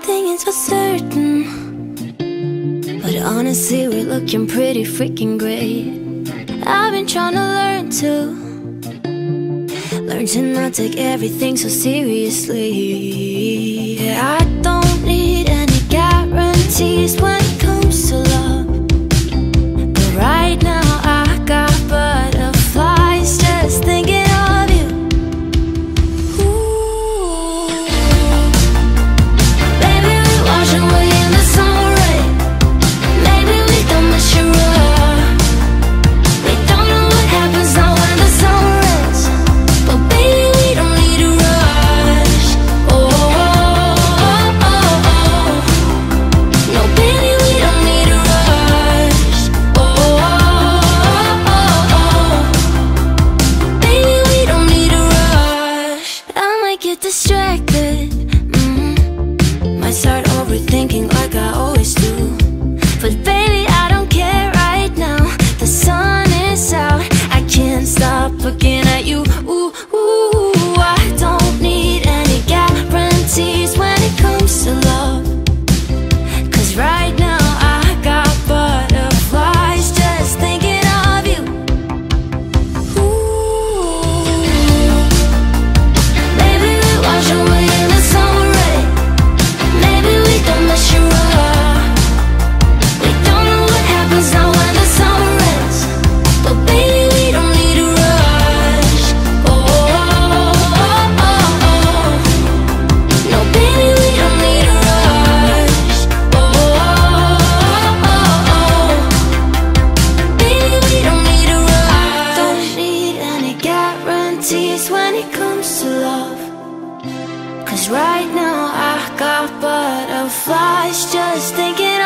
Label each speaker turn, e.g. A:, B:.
A: nothing is for certain. But honestly, we're looking pretty freaking great. I've been trying to learn to Learn to not take everything so seriously. I don't need any distract when it comes to love. Cause right now I got butterflies just thinking